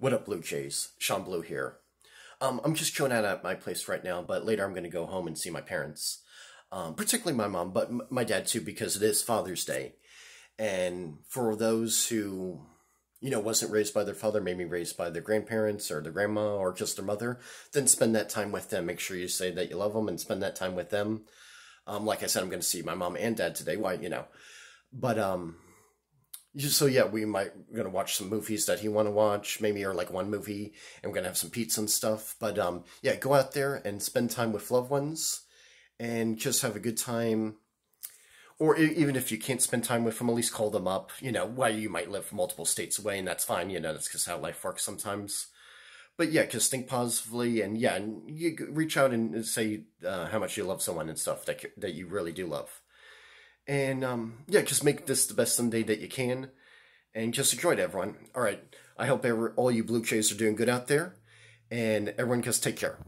What up, Blue Jays? Shaun Blue here. Um, I'm just chilling out at my place right now, but later I'm going to go home and see my parents. Um, particularly my mom, but my dad too, because it is Father's Day. And for those who, you know, wasn't raised by their father, maybe raised by their grandparents or their grandma or just their mother, then spend that time with them. Make sure you say that you love them and spend that time with them. Um, like I said, I'm going to see my mom and dad today. Why, you know, but um, so yeah, we might we're gonna watch some movies that he want to watch, maybe or like one movie, and we're gonna have some pizza and stuff. But um, yeah, go out there and spend time with loved ones, and just have a good time. Or even if you can't spend time with them, at least call them up. You know, why you might live multiple states away, and that's fine. You know, that's just how life works sometimes. But yeah, just think positively, and yeah, and you reach out and say uh, how much you love someone and stuff that that you really do love. And um, yeah, just make this the best Sunday that you can. And just enjoy it, everyone. All right. I hope every, all you Blue Jays are doing good out there. And everyone just take care.